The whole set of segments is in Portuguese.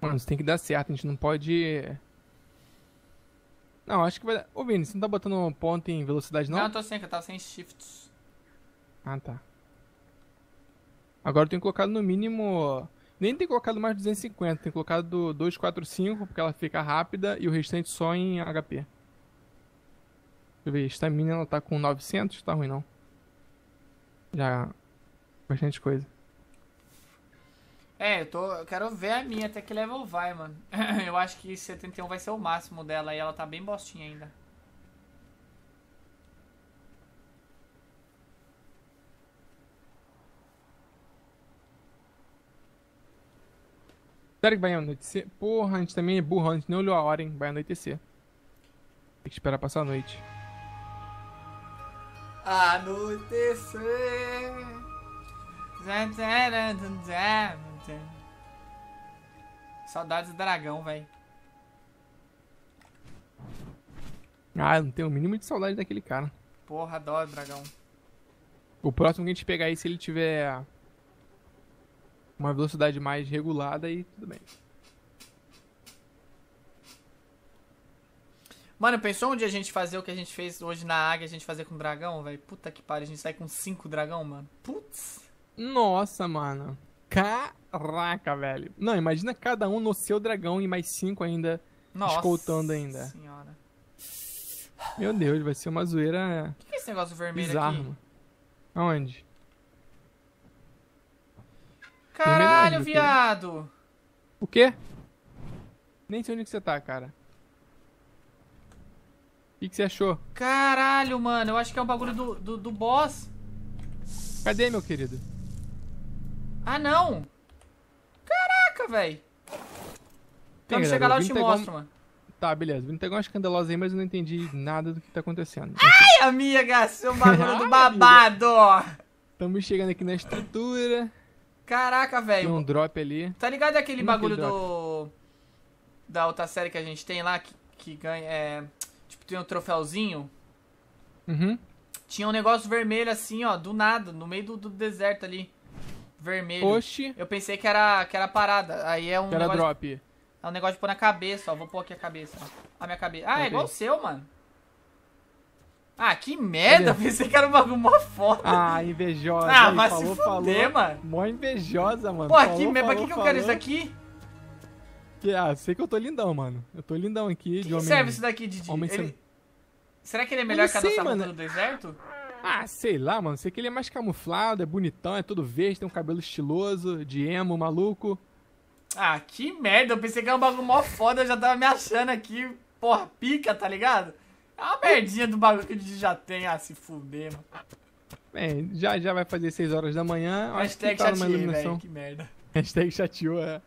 Mano, isso tem que dar certo, a gente não pode... Não, acho que vai dar... Ô, Vini, você não tá botando ponto em velocidade, não? Não, eu tô sem, eu tava sem shifts. Ah, tá. Agora eu tenho colocado no mínimo... Nem tem colocado mais de 250, tem colocado 245, porque ela fica rápida, e o restante só em HP. Deixa eu ver, stamina ela tá com 900, tá ruim não. Já... Bastante coisa. É, eu tô. Eu quero ver a minha até que level vai, mano. eu acho que 71 vai ser o máximo dela e ela tá bem bostinha ainda. Sério que vai anoitecer? Porra, a gente também é burro, a gente nem olhou a hora, hein? Vai anoitecer. Tem que esperar passar a noite. Anoitecer. Saudades do dragão, velho. Ah, eu não tenho o mínimo de saudade daquele cara. Porra, adoro dragão. O próximo que a gente pegar aí, se ele tiver uma velocidade mais regulada, aí tudo bem. Mano, pensou um dia a gente fazer o que a gente fez hoje na águia, a gente fazer com dragão, velho? Puta que pariu, a gente sai com cinco dragão, mano. Putz. Nossa, mano. Caraca, velho. Não, imagina cada um no seu dragão e mais cinco ainda Nossa escoltando ainda. Senhora. Meu Deus, vai ser uma zoeira O que, que é esse negócio vermelho bizarra, aqui? Aonde? Caralho, onde, viado! O quê? Nem sei onde que você tá, cara. O que, que você achou? Caralho, mano, eu acho que é um bagulho do, do, do boss. Cadê, meu querido? Ah, não! Caraca, velho. Quando chegar lá eu te mostro, mano. Tá, beleza. Vim pegar umas candelosas aí, mas eu não entendi nada do que tá acontecendo. Ai, amiga, seu bagulho do babado! Estamos chegando aqui na estrutura. Caraca, Tem velho. um drop ali. Tá ligado aquele é bagulho do. Da outra série que a gente tem lá, que, que ganha. É, tipo, tem um troféuzinho? Uhum. Tinha um negócio vermelho assim, ó, do nada, no meio do, do deserto ali. Vermelho. Oxi. Eu pensei que era, que era parada. Aí é um Que era negócio. drop. É um negócio de pôr na cabeça, ó. Vou pôr aqui a cabeça, ó. A minha cabeça. Ah, é Ok. igual o seu, mano. Ah, que merda! Cadê? Pensei que era um bagulho mó foda. Ah, invejosa. Ah, Aí, vai falou, se fuder, falou. mano. Mó invejosa, mano. Pô, Falou, que merda. Pra que, que eu quero isso aqui? Que, ah, sei que eu tô lindão, mano. Eu tô lindão aqui, Que, de homem. serve isso daqui, Didi? homem Ele- Será que ele é melhor que a sei, nossa mano. muda do deserto? Ah, sei lá, mano. Sei que ele é mais camuflado, é bonitão, é todo verde, tem um cabelo estiloso, de emo, maluco. Ah, que merda. Eu pensei que era um bagulho mó foda. Eu já tava me achando aqui, porra, pica, tá ligado? É uma merdinha do bagulho que a gente já tem. Ah, se fuder, mano. Bem, já já vai fazer 6 horas da manhã. Hashtag tá chateei, velho. Que merda. Hashtag chateou, é.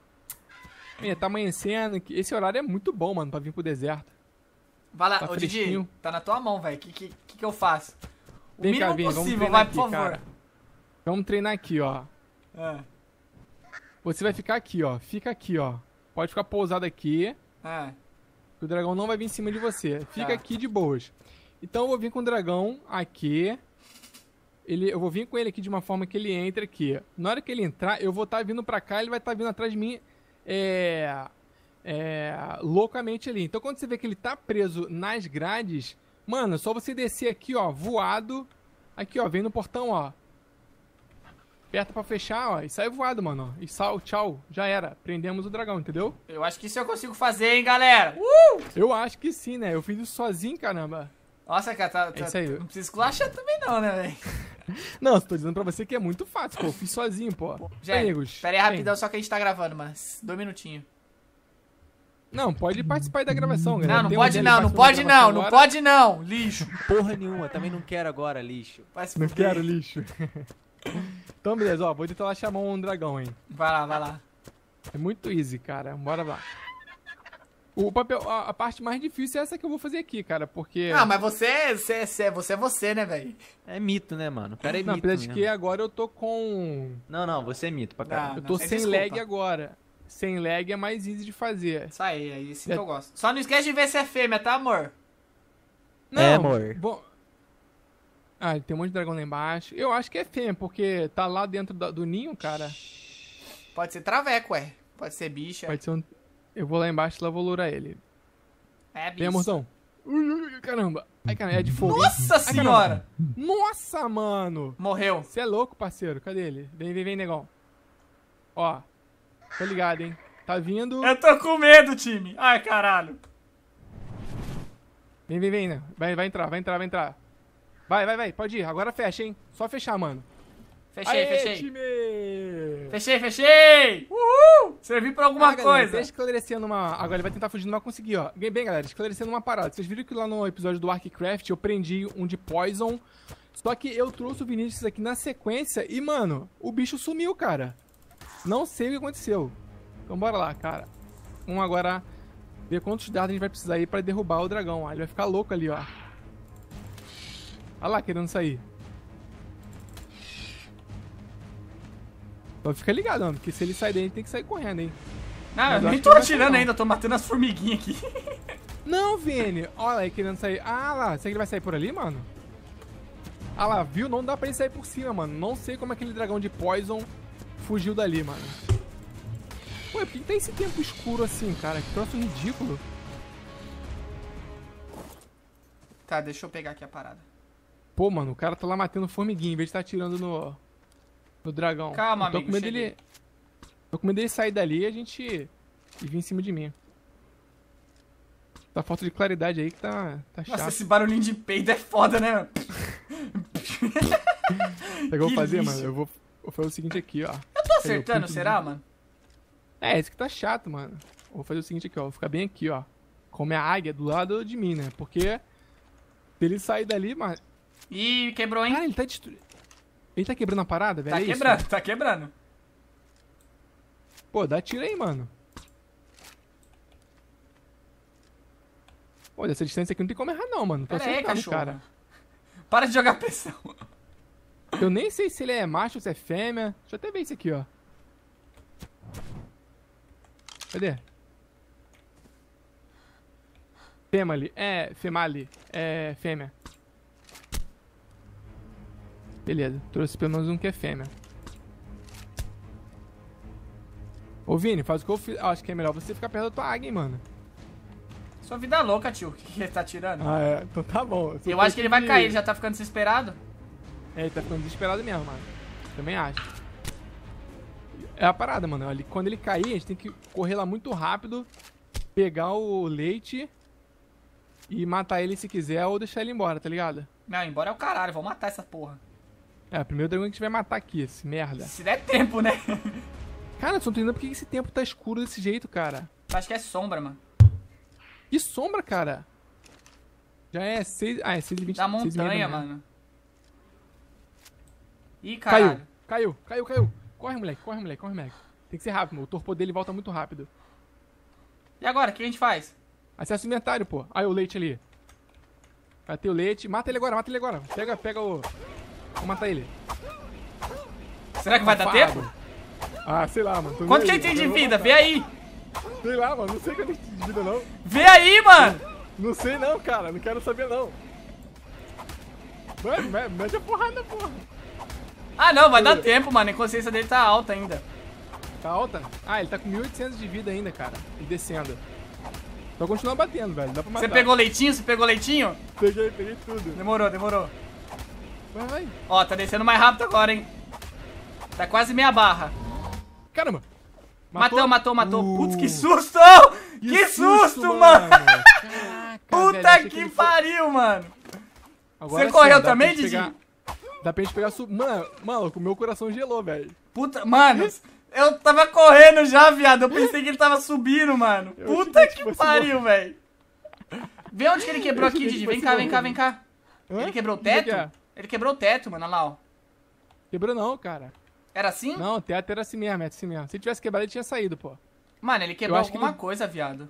Ih, tá amanhecendo. Esse horário é muito bom, mano, pra vir pro deserto. Vai lá, Tá ô Didi, fresquinho. tá na tua mão, velho. O que, que, que que eu faço? O Vem cá, mínimo Vini, vamos possível, vai, por aqui, favor. cara. Vamos treinar aqui, ó. Ah, Você vai ficar aqui, ó. Fica aqui, ó. Pode ficar pousado aqui. que O dragão não vai vir em cima de você. Fica Tá. aqui de boas. Então eu vou vir com o dragão aqui. Ele, eu vou vir com ele aqui de uma forma que ele entre aqui. Na hora que ele entrar, eu vou estar vindo pra cá, ele vai estar vindo atrás de mim. É. É. Loucamente ali. Então quando você vê que ele tá preso nas grades, mano, é só você descer aqui, ó, voado. Aqui, ó, vem no portão, ó. Aperta pra fechar, ó, e sai voado, mano. ó. E sal, tchau, já era. Prendemos o dragão, entendeu? Eu acho que isso eu consigo fazer, hein, galera. Uh! Eu acho que sim, né? Eu fiz isso sozinho, caramba. Nossa, cara, tá, tá, isso aí. não precisa esculachar também não, né, velho? Não, eu tô dizendo pra você que é muito fácil, pô. Eu fiz sozinho, pô. Gente, Amigos, pera aí rapidão, só que a gente tá gravando, mano. Dois minutinhos. Não, pode participar aí da gravação, galera. Não, não Tem pode um não, não pode não, gravação não agora. pode não, lixo. Porra nenhuma, também não quero agora, lixo. Se Não quero lixo. então, beleza, ó. Vou tentar lá chamar um dragão, hein. Vai lá, vai lá. É muito easy, cara. Bora lá. O papel, a, a parte mais difícil é essa que eu vou fazer aqui, cara, porque... Ah, mas você, você, você, você é você, né, velho? É mito, né, mano? O cara é não, mito apesar de que agora eu tô com... Não, não, você é mito pra Ah, caralho. Eu não, tô sem sem desculpa. lag agora. Sem lag é mais easy de fazer. Isso aí, aí sim É- que eu gosto. Só não esquece de ver se é fêmea, tá, amor? É, amor. Bom... Ah, tem um monte de dragão lá embaixo. Eu acho que é fêmea, porque tá lá dentro da- do ninho, cara. Pode ser traveco, ué. Pode ser bicha. Pode ser um... Eu vou lá embaixo e lá vou lurar ele. É, Vem, bicho. ui, ui, caramba. Ai, caramba, é de fogo. Nossa Ai, caramba. senhora! Nossa, mano. Morreu. Você é louco, parceiro. Cadê ele? Vem, vem, vem, negão. Ó. Tô ligado, hein. Tá vindo. Eu tô com medo, time. Ai, caralho. Vem, vem, vem, né? Vai, vai entrar, vai entrar, vai entrar. Vai, vai, vai. Pode ir. Agora fecha, hein. Só fechar, mano. Fechei, Aê, fechei. time! Fechei, fechei! Uhul! Servi pra alguma Ah, galera, coisa. Deixa esclarecendo uma. Agora ele vai tentar fugir, não vai conseguir, ó. Bem, bem, galera, esclarecendo uma parada. Vocês viram que lá no episódio do Arccraft eu prendi um de Poison. Só que eu trouxe o Vinícius aqui na sequência e, mano, o bicho sumiu, cara. Não sei o que aconteceu. Então bora lá, cara. Vamos agora ver quantos dados a gente vai precisar aí pra derrubar o dragão. Ele vai ficar louco ali, ó. Olha lá, querendo sair. Então fica ligado, mano, porque se ele sair daí, a gente tem que sair correndo, hein. Mas eu nem tô atirando ainda, tô matando as formiguinhas aqui. Não, Vini. Olha aí, querendo sair. Ah lá, será que ele vai sair por ali, mano? Ah lá, viu? Não dá pra ele sair por cima, mano. Não sei como aquele dragão de Poison fugiu dali, mano. Ué, por que tem esse tempo escuro assim, cara? Que troço ridículo. Tá, deixa eu pegar aqui a parada. Pô, mano, o cara tá lá matando formiguinha em vez de tá atirando no, no dragão. Calma, Eu tô amigo, com medo cheguei. dele. Tô com medo dele sair dali e a gente e vir em cima de mim. Tá falta de claridade aí que tá, tá chato. Nossa, esse barulhinho de peido é foda, né? mano? Sabe o que eu vou fazer, lixo. mano? Eu vou, vou fazer o seguinte aqui, ó. Acertando, será, mano? É, esse que tá chato, mano. Vou fazer o seguinte aqui, ó. Vou ficar bem aqui, ó. Como é a águia do lado de mim, né? Porque se ele sair dali, mano. Ih, quebrou, hein? Cara, ele tá destruindo. Ele tá quebrando a parada, velho? Tá é isso? quebrando, tá quebrando. Pô, dá tiro aí, mano. Pô, dessa distância aqui não tem como errar, não, mano. Tô Pera aí, cachorro. cara. Para de jogar pressão. Eu nem sei se ele é macho ou se é fêmea. Deixa eu até ver isso aqui, ó. Cadê? Femali. É, femali. É, fêmea. Beleza, trouxe pelo menos um que é fêmea. Ô Vini, faz o que eu fiz. Ah, Acho que é melhor você ficar perto da tua águia, hein, mano. Sua vida louca, tio. O que, que ele tá tirando? Ah, é. Então tá bom. eu acho que ele vai cair, ele já tá ficando desesperado. É, ele tá ficando desesperado mesmo, mano. Também acho. É a parada, mano. Ali, quando ele cair, a gente tem que correr lá muito rápido, pegar o leite e matar ele se quiser ou deixar ele embora, tá ligado? Não, embora é o caralho, vou matar essa porra. É, o primeiro dragão que a gente vai matar aqui, esse merda. Se der tempo, né? Cara, eu só não tô entendendo por que esse tempo tá escuro desse jeito, cara. Acho que é sombra, mano. Que sombra, cara. Já é 6. Ah, é 6 e 20 Da montanha, da mano. Ih, Caiu, caralho. caiu, caiu, caiu. Corre, moleque, corre, moleque, corre, moleque. Tem que ser rápido, mano. o torpor dele volta muito rápido. E agora, o que a gente faz? Acesso ao inventário, pô. Aí o leite ali. Vai ter o leite. Mata ele agora, mata ele agora. Pega, pega o. Vou matar ele. Será que vai dar tempo? Ah, sei lá, mano. Tô Quanto que ele tem de vida? Vê aí! Sei lá, mano. Não sei quanto ele tem de vida, não. Vê aí, mano! Não sei não, cara. Não quero saber, não. Mano, me- mete a porrada, porra. Ah, não, vai dar tempo, mano. A consciência dele tá alta ainda. Tá alta? Ah, ele tá com 1.800 de vida ainda, cara. E descendo. Só continuar batendo, velho. Dá pra matar. Você pegou leitinho? Você pegou leitinho? Peguei, peguei tudo. Demorou, demorou. Vai, vai. Ó, tá descendo mais rápido agora, hein? Tá quase meia barra. Caramba. Matou, matou, matou. Uh, Putz, que susto! Que, susto, mano! Caraca, Puta velho, achei que, ele foi- pariu, mano! Agora Você correu também, Didi? pegar- Dá pra gente pegar... Su... Mano, maluco, meu coração gelou, velho. Puta, mano, eu tava correndo já, viado. Eu pensei que ele tava subindo, mano. Eu Puta que que pariu, velho. Vê onde que ele quebrou Eu aqui, que Didi. Vem cá, vem cá, vem cá. Ele quebrou o é que teto? é? Ele quebrou o teto, mano. Olha lá, ó. Quebrou não, cara. Era assim? Não, o teto era assim mesmo, é assim mesmo. Se ele tivesse quebrado, ele tinha saído, pô. Mano, ele quebrou que alguma não- coisa, viado.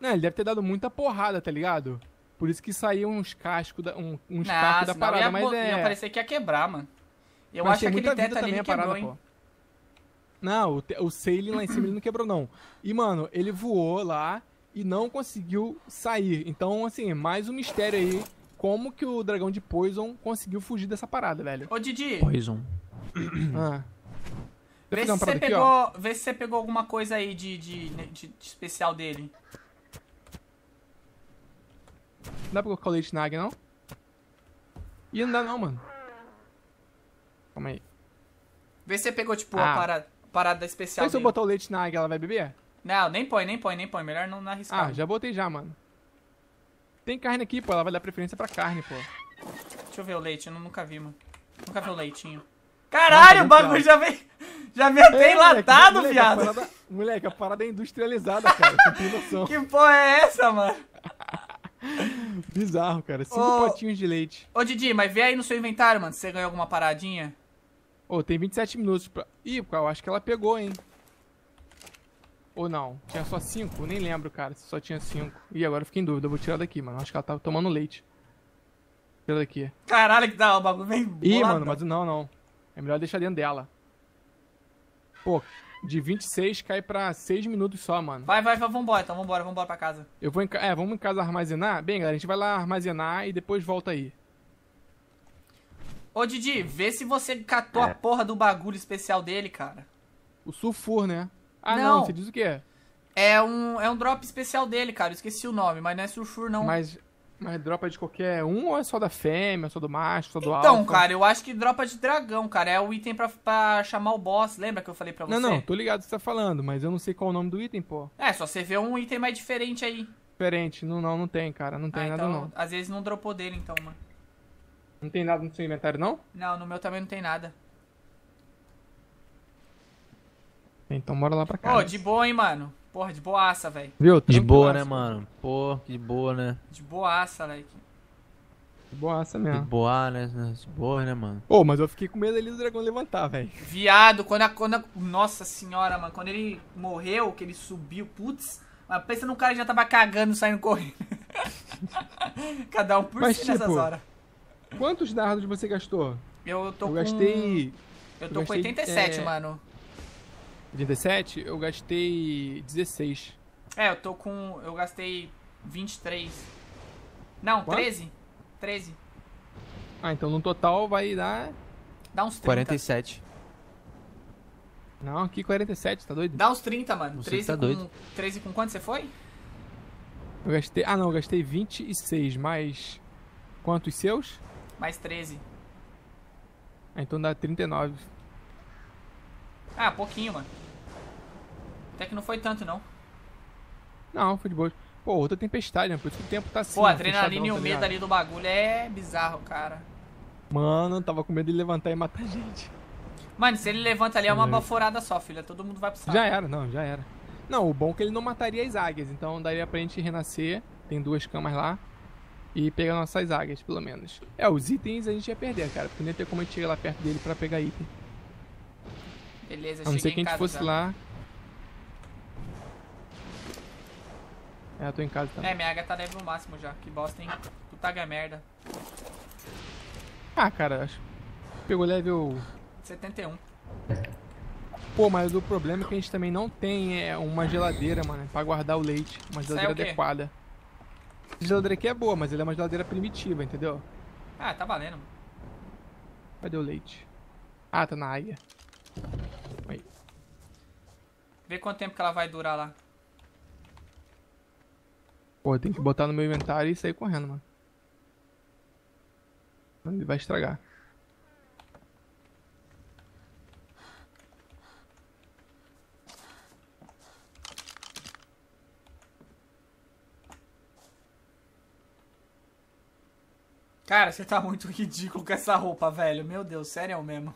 Não, ele deve ter dado muita porrada, tá ligado? Por isso que saíam uns cascos, da, um, uns Não, cascos da parada, ia, mas bo- é... ia parecer que ia quebrar, mano. Eu mas acho que aquele teto ali a parada, quebrou, hein. pô. Não, o, o Sailing lá em cima ele não quebrou, não. E, mano, ele voou lá e não conseguiu sair. Então, assim, mais um mistério aí. Como que o dragão de Poison conseguiu fugir dessa parada, velho? Ô, Didi, Poison. Ah. Vê se, você aqui, ó. pegou, vê se você pegou alguma coisa aí de, de, de- de especial dele. Não dá pra colocar o leite na águia, não? Ih, não dá não, mano. Calma aí. Vê se você pegou, tipo, Ah. a parada, parada especial Mas se eu botar o leite na águia, ela vai beber? Não, nem põe, nem põe, nem põe. Melhor não, não arriscar. Ah, já botei já, mano. Tem carne aqui, pô. Ela vai dar preferência pra carne, pô. Deixa eu ver o leite, eu nu- nunca vi, mano. Nunca vi o leitinho. Caralho, o Nossa, bagulho muito já vem. Já vem até enlatado, moleque, viado. A parada, moleque, a parada é industrializada, cara. Que porra é essa, mano? Bizarro, cara. Cinco Ô. potinhos de leite. Ô, Didi, mas vê aí no seu inventário, mano, se você ganhou alguma paradinha. Ô, tem 27 minutos pra... Ih, eu acho que ela pegou, hein. Ou não? Tinha só 5? Nem lembro, cara, se só tinha 5. Ih, agora eu fiquei em dúvida. Eu vou tirar daqui, mano. Acho que ela tava tomando leite. Tira daqui. Caralho, que da o bagulho vem Ih, mano, mas não, não. É melhor deixar dentro dela. Pô, de 26 cai pra 6 minutos só, mano. Vai, vai, vai, vambora, então vambora, vambora pra casa. Eu vou em ca... É, vamos em casa armazenar? Bem, galera, a gente vai lá armazenar e depois volta aí. Ô, Didi, vê se você catou É. a porra do bagulho especial dele, cara. O sulfur, né? Ah, Não. não, você diz o quê? É um, é um drop especial dele, cara. Eu esqueci o nome, mas não é sulfur, não. Mas, mas dropa de qualquer um ou é só da fêmea, só do macho, só do Então, alfa? cara, eu acho que dropa de dragão, cara. É o item pra, pra chamar o boss. Lembra que eu falei pra você? Não, não, tô ligado o que você tá falando, mas eu não sei qual é o nome do item, pô. É, só você vê um item mais diferente aí. Diferente, não, não, não tem, cara, não tem ah, nada então, não. às vezes não dropou dele, então, mano. Não tem nada no seu inventário, não? Não, no meu também não tem nada. Então bora lá pra Ô, casa. de boa, hein, mano. Porra, de boaça, velho. Viu? De boa, né, mano? Pô, de boa, né? De boaça, moleque. De boaça De mesmo. boa, né? De boa, né, mano? Pô, mas eu fiquei com medo ali do dragão levantar, velho. Viado, quando a, quando a- Nossa senhora, mano. Quando ele morreu, que ele subiu, putz. Mas pensa no cara que já tava cagando, saindo correndo. Cada um por Mas, si nessas tipo, horas. Quantos dardos você gastou? Eu tô eu com... gastei Eu eu tô com gastei, 87, é, mano. 87, eu gastei 16. É, eu tô com. Eu gastei 23. Não, Quanto? 13. 13. Ah, então no total vai dar... Dá uns 30. 47. Não, aqui 47, tá doido? Dá uns 30, mano. Você 13 tá com. doido. 13 com quanto você foi? Eu gastei... Ah, não, eu gastei 26, mais... Quantos seus? Mais 13. Ah, então dá 39. Ah, pouquinho, mano. Até que não foi tanto, não. Não, foi de boa. Pô, outra tempestade, né? Por isso que o tempo tá assim. Pô, a adrenalina e o tá medo ali do bagulho é bizarro, cara. Mano, tava com medo de levantar e matar a gente. Mano, se ele levanta ali é uma É. baforada só, filha. Todo mundo vai pro saco. Já era, não, já era. Não, o bom é que ele não mataria as águias, então daria pra gente renascer. Tem duas camas lá. E pegar nossas águias, pelo menos. É, os itens a gente ia perder, cara. Porque nem ter como a gente chegar lá perto dele pra pegar item. Beleza, A não ser que a gente fosse já. lá. É, eu tô em casa também. É, minha águia tá level máximo já. Que bosta, hein? Puta que merda. Ah, cara, acho. Pegou level. 71. Pô, mas o problema é que a gente também não tem é, uma geladeira, mano, pra guardar o leite. Uma é geladeira quê? adequada. Essa geladeira aqui é boa, mas ela é uma geladeira primitiva, entendeu? Ah, tá valendo. Cadê o leite? Ah, tá na águia. Aí. Vê quanto tempo que ela vai durar lá. Pô, tem que botar no meu inventário e sair correndo, mano. Ele vai estragar. Cara, você tá muito ridículo com essa roupa, velho. Meu Deus, sério mesmo.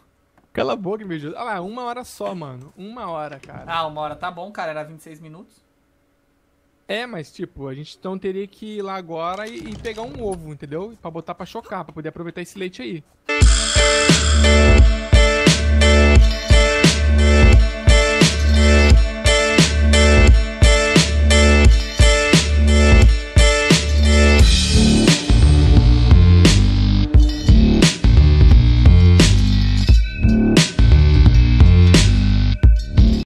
Cala a boca, meu Deus. Ah lá, uma hora só, mano. Uma hora, cara. Ah, uma hora tá bom, cara. Era 26 minutos. É, mas tipo, a gente então teria que ir lá agora e, e pegar um ovo, entendeu? Pra botar pra chocar, pra poder aproveitar esse leite aí.